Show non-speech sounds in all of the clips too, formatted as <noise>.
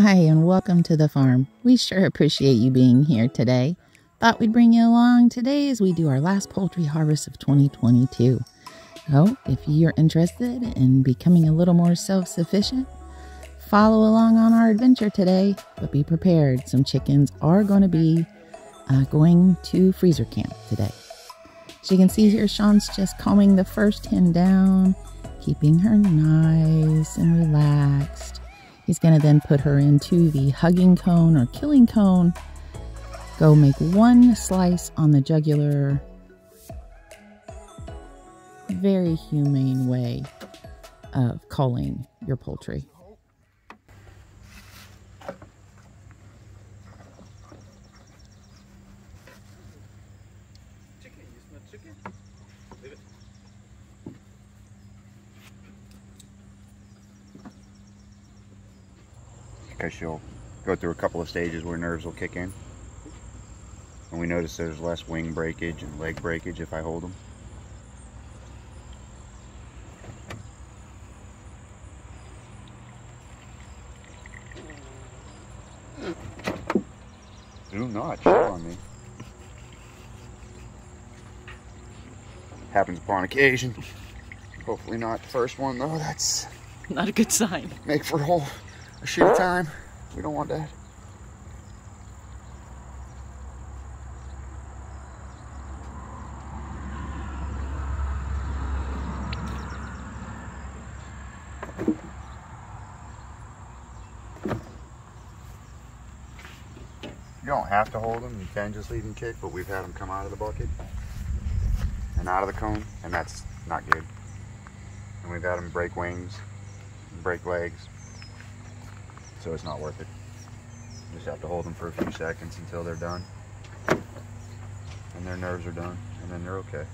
Hi, and welcome to the farm. We sure appreciate you being here today. Thought we'd bring you along today as we do our last poultry harvest of 2022. So, if you're interested in becoming a little more self sufficient, follow along on our adventure today, but be prepared. Some chickens are going to be uh, going to freezer camp today. As you can see here, Sean's just calming the first hen down, keeping her nice and relaxed. He's going to then put her into the hugging cone or killing cone. Go make one slice on the jugular. Very humane way of culling your poultry. Chicken, you smell chicken? Leave it. Because she'll go through a couple of stages where nerves will kick in. And we notice there's less wing breakage and leg breakage if I hold them. Do not show on me. Happens upon occasion. Hopefully not the first one though. That's Not a good sign. make for a whole a of time. We don't want that. You don't have to hold them. You can just leave them kick, but we've had them come out of the bucket and out of the cone, and that's not good. And we've had them break wings, break legs, so it's not worth it. Just have to hold them for a few seconds until they're done. And their nerves are done, and then they're okay.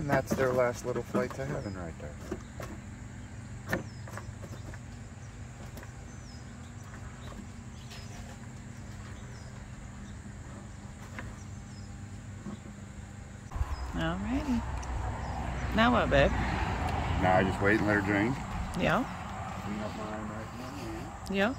And that's their last little flight to heaven right there. Alrighty. Now what, babe? Now I just wait and let her drink. Yeah. Clean up mine right now. Yeah.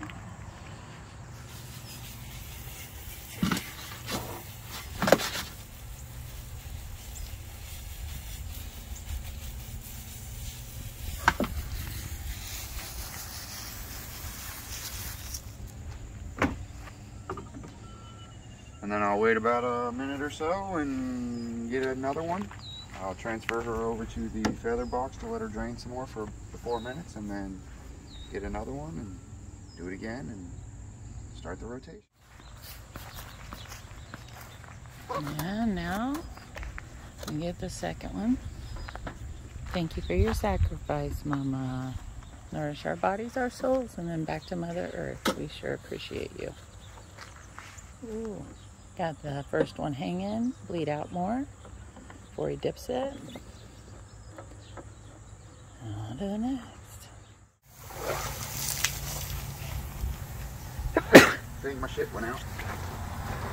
And then I'll wait about a minute or so and get another one. I'll transfer her over to the feather box to let her drain some more for the four minutes and then get another one and do it again and start the rotation. Yeah, now we get the second one. Thank you for your sacrifice, Mama. Nourish our bodies, our souls, and then back to Mother Earth. We sure appreciate you. Ooh, got the first one hanging, bleed out more before he dips it. On to the next. <coughs> think my shit went out.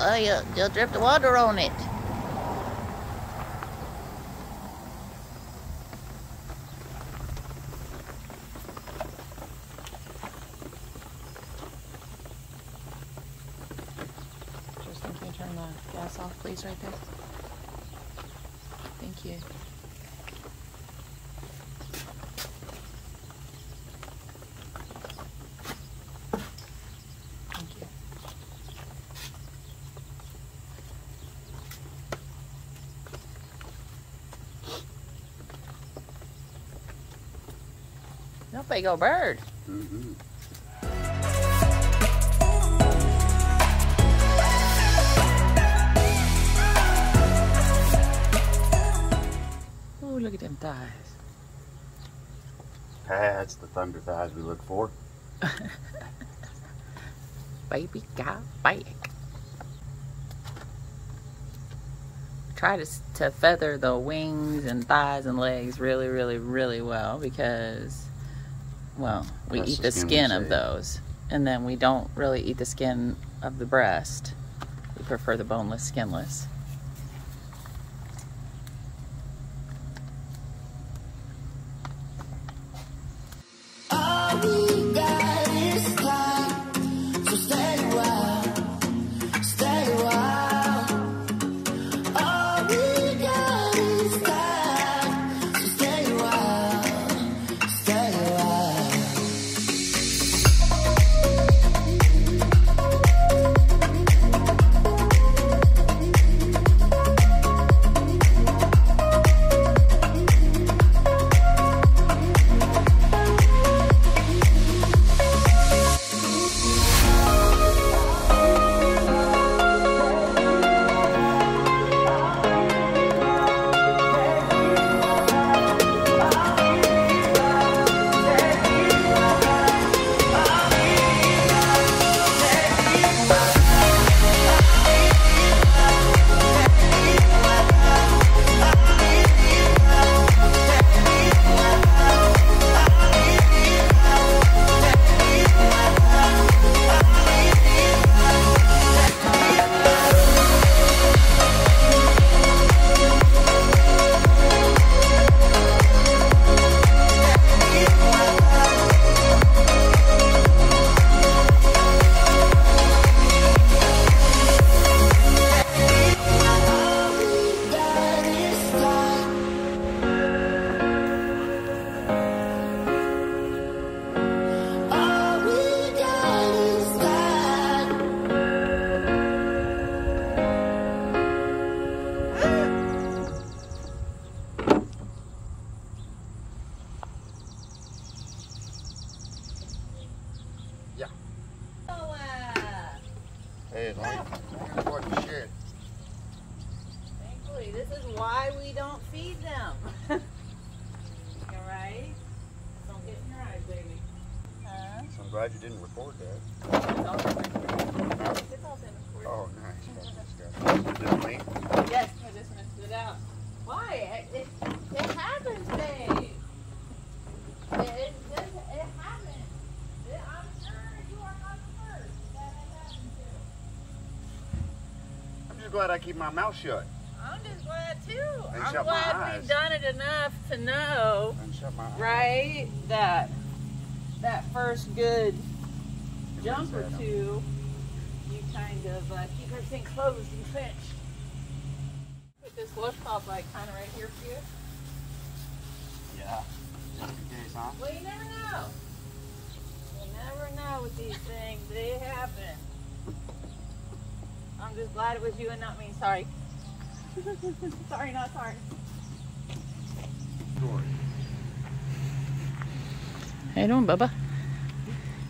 Oh, you, you'll drip the water on it. Justin, can you turn the gas off, please, right there? Thank you. Thank you. No big old bird. Mm-hmm. Ooh, look at them thighs. That's the thunder thighs we look for. <laughs> Baby got back. Try to, to feather the wings and thighs and legs really, really, really well because, well, we eat the the skin skin of those. And then we don't really eat the skin of the breast. We prefer the boneless, skinless. Disgusting. Didn't we? Yes, I just messed it out. Why? It, it, it happens, babe. It, it, it, it happens. It, I'm sure you are not the first that happened to. I'm just glad I keep my mouth shut I'm just glad too. And I'm glad we've done it enough to know, and shut my eyes. right, that that first good jump or two, you kind of uh, keep everything closed and finished. Put this look top like kind of right here for you. Yeah. Just in case, huh? Well, you never know. You never know with these things. They happen. I'm just glad it was you and not me. Sorry. <laughs> sorry, not sorry. Story. How you doing, Bubba?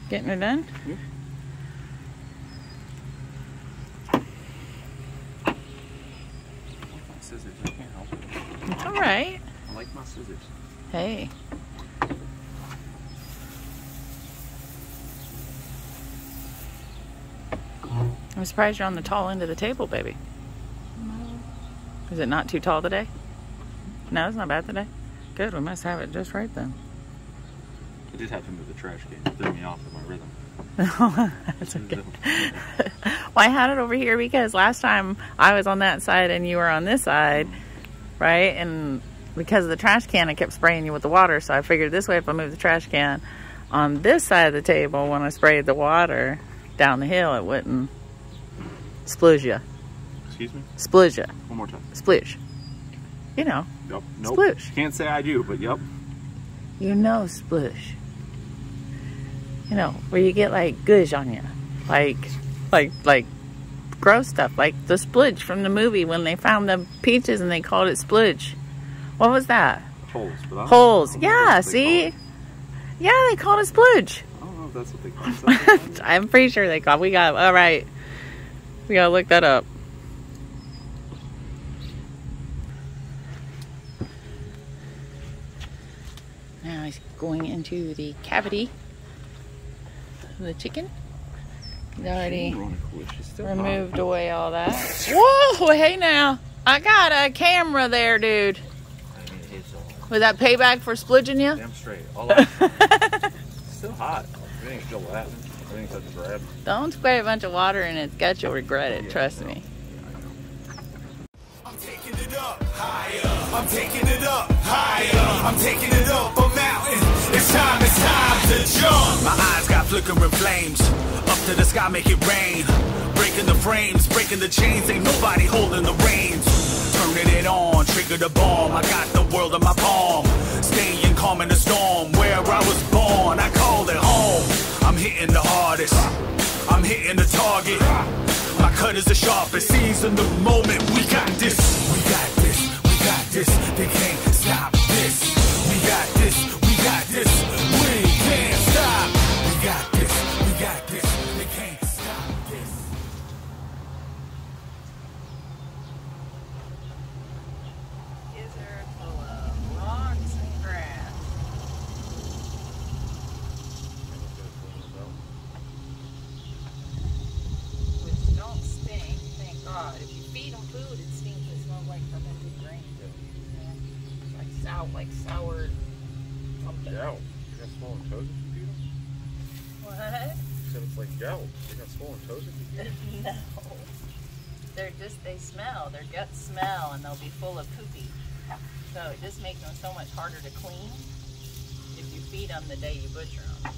Getting it done? My scissors, I can't help it. It's all right. I like my scissors. Hey. I'm surprised you're on the tall end of the table, baby. Is it not too tall today? No, it's not bad today. Good, we must have it just right then. I did have to move the trash can. It threw me off of my rhythm. <laughs> That's okay. well, I had it over here because last time I was on that side and you were on this side, right? And because of the trash can, I kept spraying you with the water. So I figured this way, if I move the trash can on this side of the table, when I sprayed the water down the hill, it wouldn't splooge you. Excuse me? Splooge you. One more time. Splooge. You know. Yep. Nope. Sploosh. Can't say I do, but yep. You know sploosh. You know, where you get like goosh on you. Like, like, like gross stuff. Like the splooge from the movie when they found the peaches and they called it splooge. What was that? Holes. Holes. I don't know Yeah, if that's what they see? Yeah, they called it splooge. I don't know if that's what they call it. <laughs> I'm pretty sure they called We got, all right. We gotta look that up. Now he's going into the cavity the chicken. He's already She's still removed away all that. Whoa, hey now. I got a camera there, dude. I mean, all Was that payback for splidging you? damn straight. All <laughs> still hot. Everything's still Latin. Everything's such a grab. Don't spray a bunch of water in its gut, you'll regret it, trust me. I'm taking it up higher. I'm taking it up higher. I'm taking it up a mountain. It's time, it's time to jump. Flickering flames. Up to the sky, make it rain. Breaking the frames, breaking the chains. Ain't nobody holding the reins. Turning it on, trigger the bomb. I got the world in my palm. Staying calm in the storm. Where I was born, I call it home. I'm hitting the hardest. I'm hitting the target. My cut is the sharpest. Season the moment. We got this. We got this. We got this. They can't stop this. We got this. We got this. It's Like sour, something. Gout. You got swollen toes if you feed them? What? You said it's like gout. You got swollen toes if you feed them? <laughs> No. They're just, they smell. Their guts smell and they'll be full of poopy. So it just makes them so much harder to clean if you feed them the day you butcher them.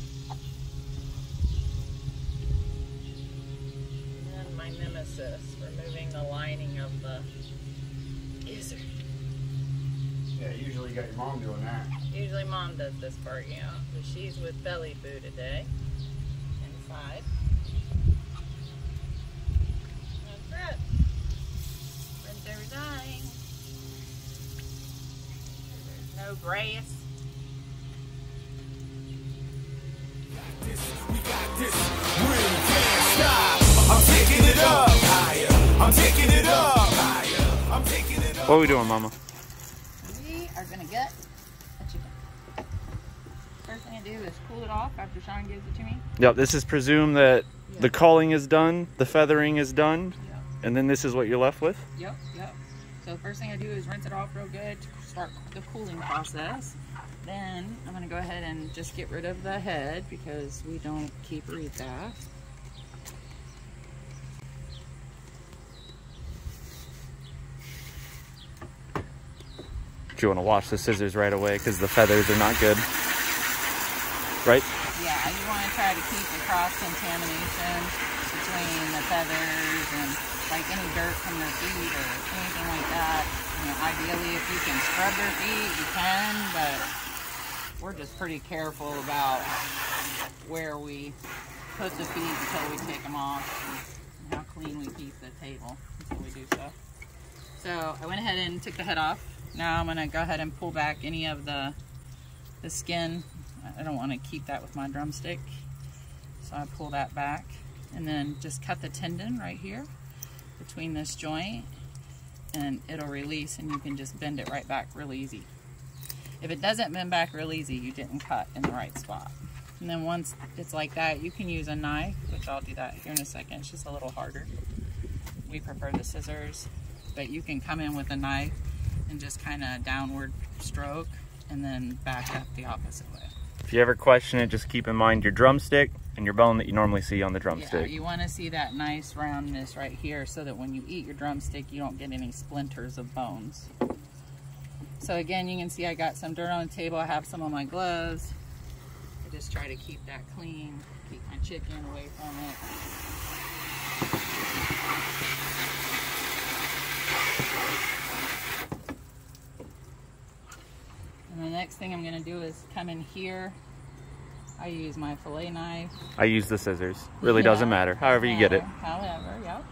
And then my nemesis, removing the lining of the gizzard. Yeah, usually you got your mom doing that. Usually mom does this part, yeah. But she's with belly boo today. Inside. That's it. Rinse everything. There's no grass. We got this. We got this. We can't stop. I'm taking it up higher. I'm taking it up higher. I'm taking it up. What are we doing, Mama? We are gonna gut. First thing I do is cool it off after Sean gives it to me. Yep, this is presume that the culling is done, the feathering is done, Yep. and then this is what you're left with? Yep, yep. So first thing I do is rinse it off real good to start the cooling process. Then I'm gonna go ahead and just get rid of the head because we don't keep or eat you want to wash the scissors right away because the feathers are not good? Right? Yeah, you want to try to keep the cross contamination between the feathers and like any dirt from their feet or anything like that. You know, ideally, if you can scrub their feet, you can, but we're just pretty careful about where we put the feet until we take them off and how clean we keep the table until we do so. So I went ahead and took the head off. Now I'm gonna go ahead and pull back any of the the skin. I don't want to keep that with my drumstick. So I pull that back and then just cut the tendon right here between this joint and it'll release and you can just bend it right back real easy. If it doesn't bend back real easy, you didn't cut in the right spot. And then once it's like that, you can use a knife, which I'll do that here in a second. It's just a little harder. We prefer the scissors, but you can come in with a knife and just kind of downward stroke and then back up the opposite way. If you ever question it, just keep in mind your drumstick and your bone that you normally see on the Yeah, drumstick. you want to see that nice roundness right here so that when you eat your drumstick, you don't get any splinters of bones. So again, you can see I got some dirt on the table. I have some on my gloves. I just try to keep that clean, keep my chicken away from it. And the next thing I'm gonna do is come in here. I use my fillet knife. I use the scissors. Really doesn't matter. However you get it. However, yep.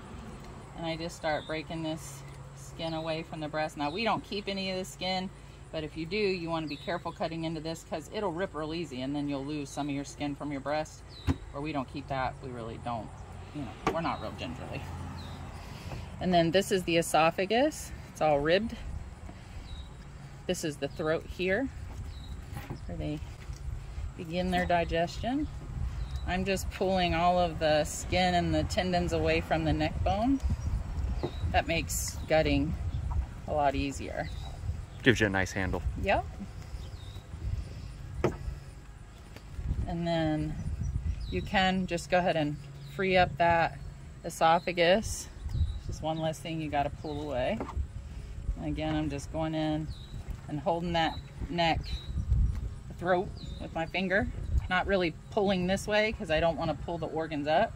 And I just start breaking this skin away from the breast. Now we don't keep any of the skin, but if you do, you want to be careful cutting into this because it'll rip real easy and then you'll lose some of your skin from your breast. Or we don't keep that. We really don't. You know, we're not real gingerly. And then this is the esophagus. It's all ribbed. This is the throat here, where they begin their digestion. I'm just pulling all of the skin and the tendons away from the neck bone. That makes gutting a lot easier. Gives you a nice handle. Yep. And then you can just go ahead and free up that esophagus. Just one less thing you got to pull away. And again, I'm just going in and holding that neck, throat with my finger. Not really pulling this way because I don't want to pull the organs up.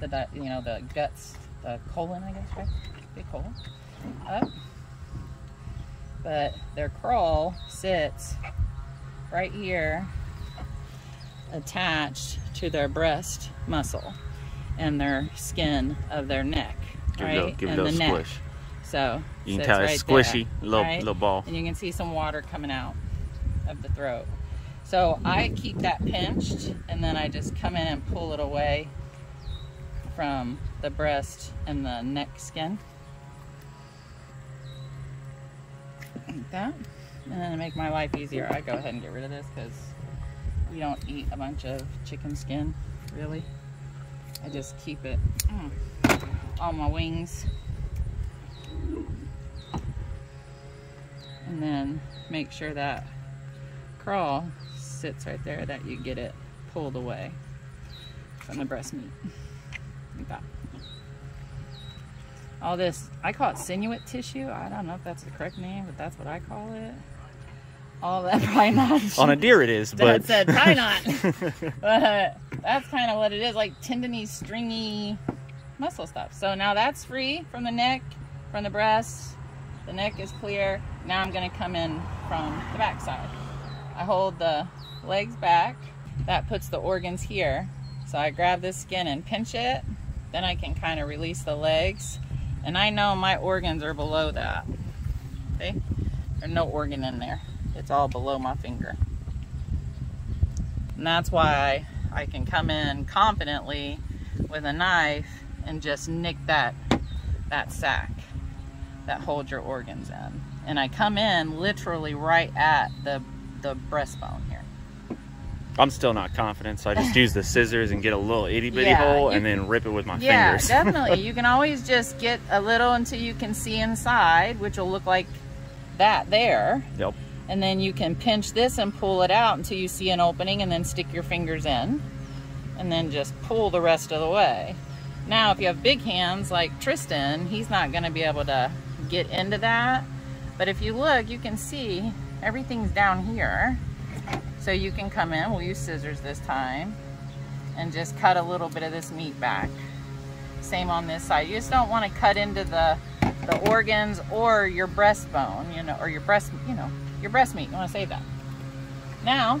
The, you know, the guts, the colon, I guess, right? Big colon. Up but their crawl sits right here attached to their breast muscle and their skin of their neck Give right it a give it a the little neck squish. so You can tell it's right squishy, there, little right? little ball. and you can see some water coming out of the throat so I keep that pinched and then I just come in and pull it away from the breast and the neck skin like that. And then to make my life easier, I go ahead and get rid of this because we don't eat a bunch of chicken skin, really. I just keep it on my wings. And then make sure that crawl sits right there, that you get it pulled away from the breast meat. Like that. All this i call it sinuate tissue. I don't know if that's the correct name but that's what i call it. All that <laughs> probably not. On a deer it is, Dad but said probably not. <laughs> But that's kind of what it is like tendony stringy muscle stuff. So now that's free from the neck from the breast. The neck is clear. Now i'm going to come in from the backside. i hold the legs back that puts the organs here so i grab this skin and pinch it then i can kind of release the legs and I know my organs are below that. See? There's no organ in there. It's all below my finger. And that's why I can come in confidently with a knife and just nick that that sac that holds your organs in. And I come in literally right at the the breastbone. I'm still not confident, so I just use the scissors and get a little itty bitty Yeah, hole and then rip it with my Yeah, fingers. <laughs> definitely. You can always just get a little until you can see inside, which will look like that there. Yep. And then you can pinch this and pull it out until you see an opening and then stick your fingers in. And then just pull the rest of the way. Now, if you have big hands like Tristan, he's not going to be able to get into that. But if you look, you can see everything's down here. So you can come in, we'll use scissors this time, and just cut a little bit of this meat back. Same on this side. You just don't want to cut into the the organs or your breastbone, you know, or your breast, you know, your breast meat. You want to save that. Now,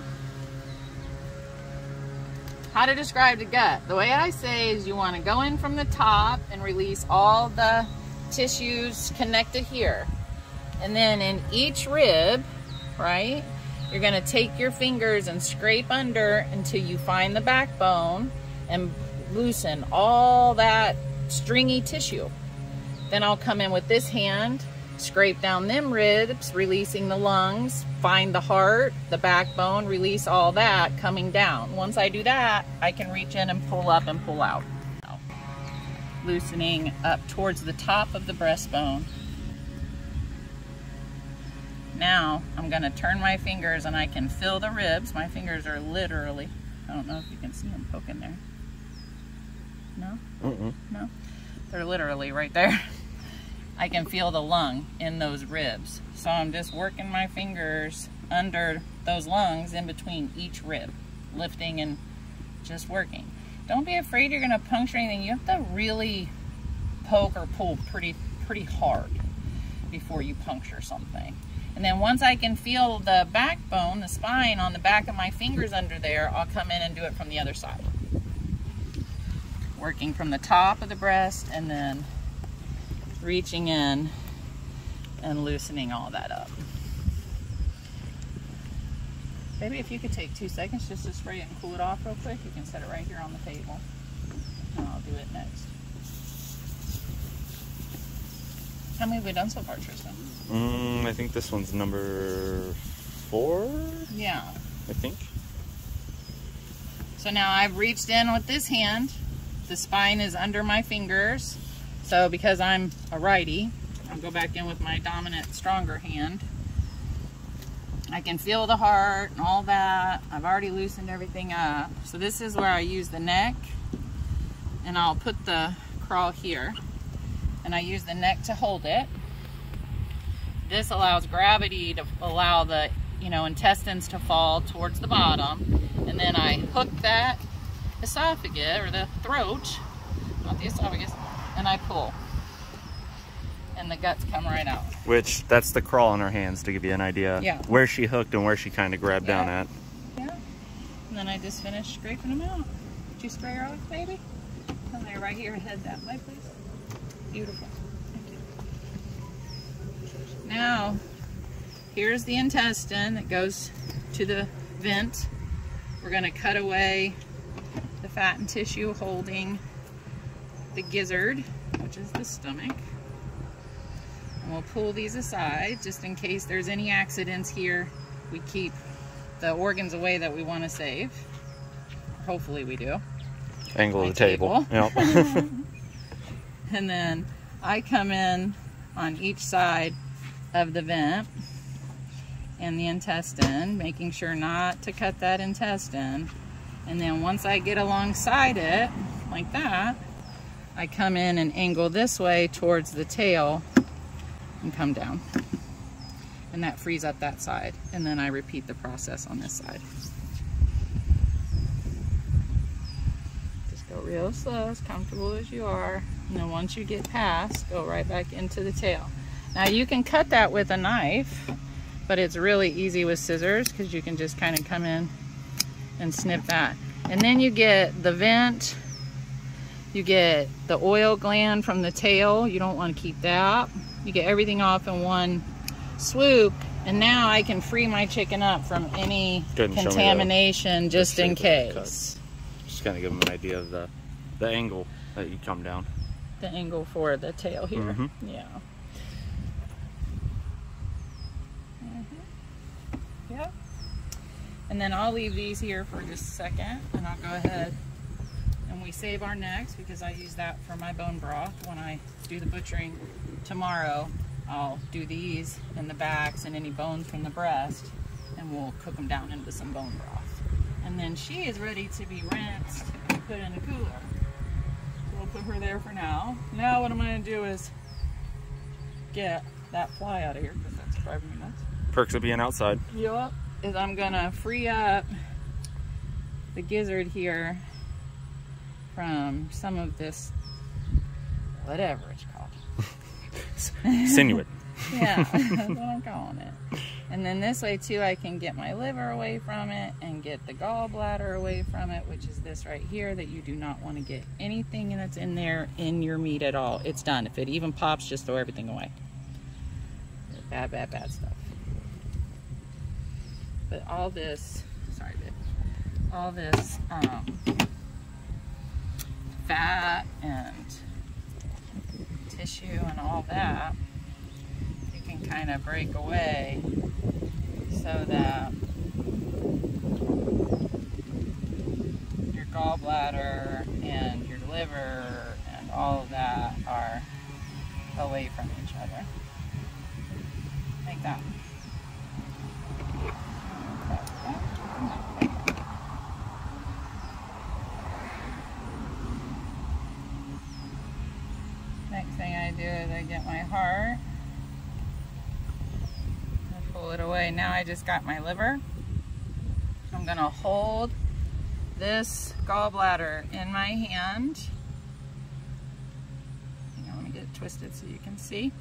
how to describe the gut. The way I say is you want to go in from the top and release all the tissues connected here. And then in each rib, right, you're to take your fingers and scrape under until you find the backbone and loosen all that stringy tissue. Then I'll come in with this hand, scrape down them ribs, releasing the lungs, find the heart, the backbone, release all that coming down. Once I do that, I can reach in and pull up and pull out. Loosening up towards the top of the breastbone. Now I'm gonna turn my fingers and I can feel the ribs. My fingers are literally, I don't know if you can see them poking there. No? No? They're literally right there. I can feel the lung in those ribs. So I'm just working my fingers under those lungs in between each rib, lifting and just working. Don't be afraid you're gonna puncture anything. You have to really poke or pull pretty pretty hard before you puncture something. And then once I can feel the backbone, the spine on the back of my fingers under there, I'll come in and do it from the other side. Working from the top of the breast and then reaching in and loosening all that up. Maybe if you could take two seconds just to spray it and cool it off real quick, you can set it right here on the table. And I'll do it next. How many have we done so far, Tristan? Mm, I think this one's number four. Yeah. I think. So now I've reached in with this hand. The spine is under my fingers. So because I'm a righty, I'll go back in with my dominant, stronger hand. I can feel the heart and all that. I've already loosened everything up. So this is where I use the neck and I'll put the crawl here and I use the neck to hold it. This allows gravity to allow the you know intestines to fall towards the bottom and then I hook that esophagus or the throat, not the esophagus, and I pull and the guts come right out. Which that's the crawl on her hands to give you an idea. Yeah. Where she hooked and where she kind of grabbed down at. Yeah. And then I just finish scraping them out. Did you spray her off, baby? Come there, right here, head that way, please. Beautiful. Now, here's the intestine that goes to the vent. We're going to cut away the fat and tissue holding the gizzard, which is the stomach. And we'll pull these aside just in case there's any accidents here. We keep the organs away that we want to save. Hopefully we do. Angle My of the table. Yep. <laughs> <laughs> And then I come in on each side of the vent and the intestine, making sure not to cut that intestine. And then once I get alongside it, like that, I come in and angle this way towards the tail and come down. And that frees up that side. And then I repeat the process on this side. Just go real slow, as comfortable as you are. And then once you get past, go right back into the tail. Now you can cut that with a knife, but it's really easy with scissors because you can just kind of come in and snip that. And then you get the vent, you get the oil gland from the tail. You don't want to keep that. You get everything off in one swoop. And now I can free my chicken up from any Go ahead and the- contamination just in shape of the case. Just kind of give them an idea of the the angle that you come down. The angle for the tail here. Mhm. Yeah. Mhm. Yep. And then I'll leave these here for just a second and I'll go ahead and we save our necks because I use that for my bone broth when I do the butchering tomorrow. I'll do these and the backs and any bones from the breast and we'll cook them down into some bone broth. And then she is ready to be rinsed and put in a cooler. Put her there for now. Now what I'm going to do is get that fly out of here because that's driving me nuts. Perks of being outside. Yup. Is I'm going to free up the gizzard here from some of this, whatever it's called. <laughs> Sinuate. <laughs> Yeah, <laughs> that's what I'm calling it. And then this way too, I can get my liver away from it and get the gallbladder away from it, which is this right here that you do not want to get anything that's in there in your meat at all. It's done. If it even pops, just throw everything away. Bad, bad, bad stuff. But all this, sorry, babe, all this um, fat and tissue and all that, kind of break away so that your gallbladder and your liver and all of that are away from each other. Like that. Next thing I do is I get my heart. It away. Now I just got my liver. I'm gonna hold this gallbladder in my hand. On, let me get it twisted so you can see.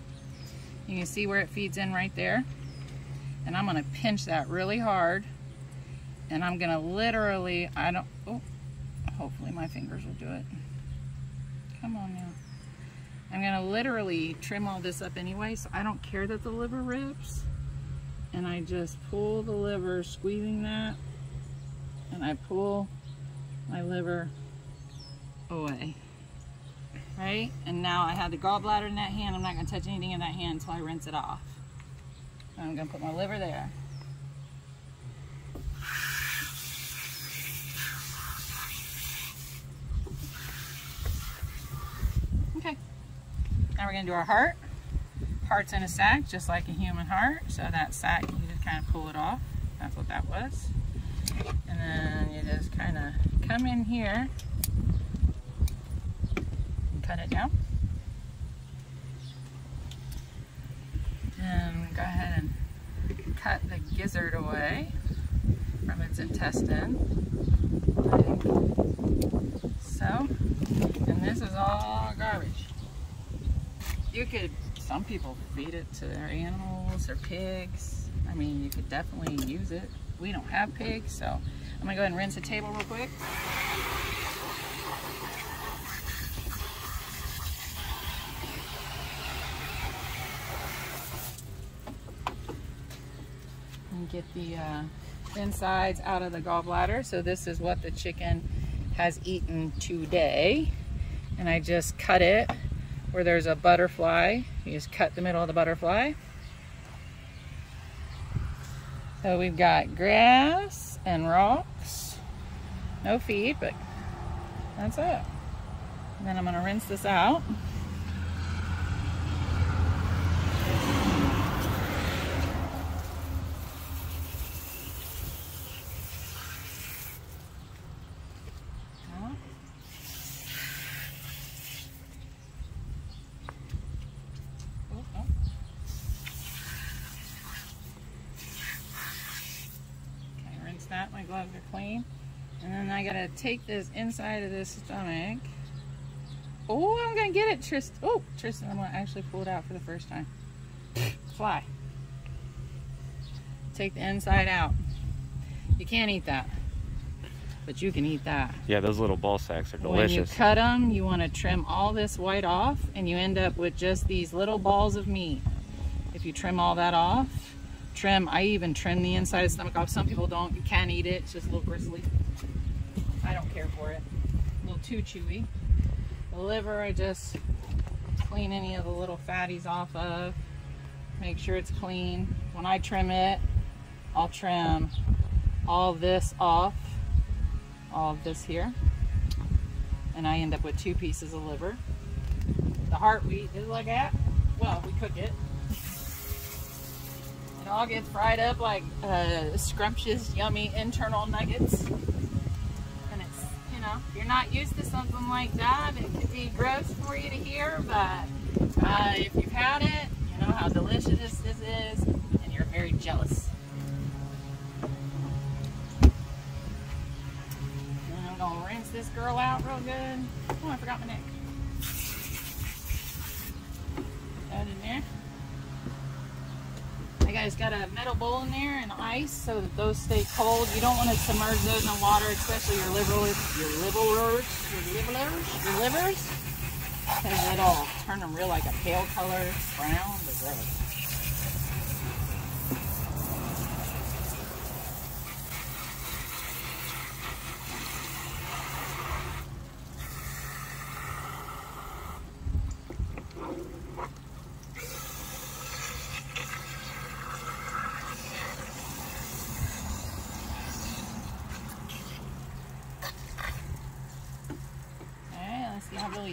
You can see where it feeds in right there. And I'm gonna pinch that really hard. And I'm gonna literally, I don't, oh, hopefully my fingers will do it. Come on now. I'm gonna literally trim all this up anyway, so I don't care that the liver rips and I just pull the liver, squeezing that, and I pull my liver away. Right? And now I have the gallbladder in that hand. I'm not going to touch anything in that hand until I rinse it off. I'm going to put my liver there. Okay. Now we're going to do our heart. Heart's in a sack, just like a human heart. So that sack, you just kind of pull it off. That's what that was. And then you just kind of come in here and cut it down. And go ahead and cut the gizzard away from its intestine. So. And this is all garbage. You could, some people feed it to their animals or pigs. I mean, you could definitely use it. We don't have pigs, so I'm gonna go ahead and rinse the table real quick. And get the uh, insides out of the gallbladder. So this is what the chicken has eaten today. And I just cut it where there's a butterfly. You just cut the middle of the butterfly. So we've got grass and rocks. No feed, but that's it. And then I'm gonna rinse this out. Out. Oh, oh. Okay, rinse that. My gloves are clean. And then I gotta take this inside of this stomach. Oh, I'm gonna get it, Tristan. Oh, Tristan, I'm gonna actually pull it out for the first time. Fly. Take the inside out. You can't eat that, but you can eat that. Yeah, those little ball sacks are delicious. When you cut them, you want to trim all this white off, and you end up with just these little balls of meat. If you trim all that off, trim, I even trim the inside of the stomach off. Some people don't, you can't eat it, it's just a little bristly. I don't care for it. A little too chewy. The liver, I just clean any of the little fatties off of. Make sure it's clean. When I trim it, I'll trim all this off, all of this here and I end up with two pieces of liver. The heart we just like that. Well, we cook it. It all gets fried up like uh, scrumptious, yummy internal nuggets. You know, you're not used to something like that, it could be gross for you to hear, but uh, if you've had it, you know how delicious this is, and you're very jealous. And I'm gonna rinse this girl out real good. Oh, I forgot my neck. That in there. Guys got a metal bowl in there and ice so that those stay cold. You don't want to submerge those in water, especially your liver, your livers, your livers, your livers, because it'll turn them real like a pale color, brown, or gross.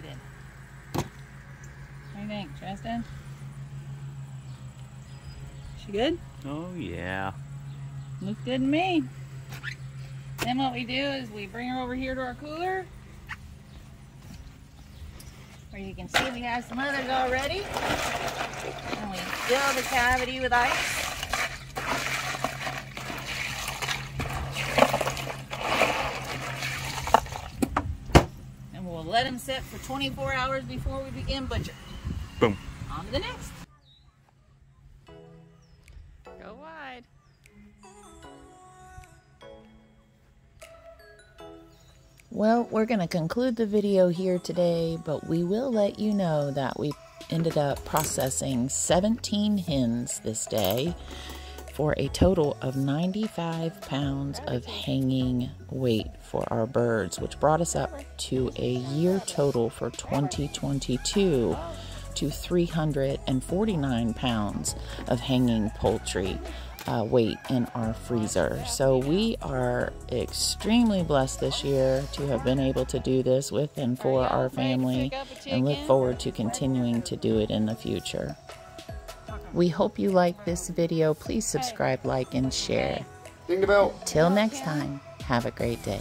Let's see how Billy did. What do you think, Tristan? She good? Oh yeah. Looks good to me. Then what we do is we bring her over here to our cooler. Where you can see we have some others already. And we fill the cavity with ice. And we'll let them sit for 24 hours before we begin butcher. Boom. On to the next. Go wide. Well, we're going to conclude the video here today, but we will let you know that we ended up processing 17 hens this day for a total of 95 pounds of hanging weight for our birds, which brought us up to a year total for 2022 to 349 pounds of hanging poultry. uh, weight in our freezer. So we are extremely blessed this year to have been able to do this with and for our family and look forward to continuing to do it in the future. We hope you like this video. Please subscribe, like, and share. Ding the bell. Till next time, have a great day.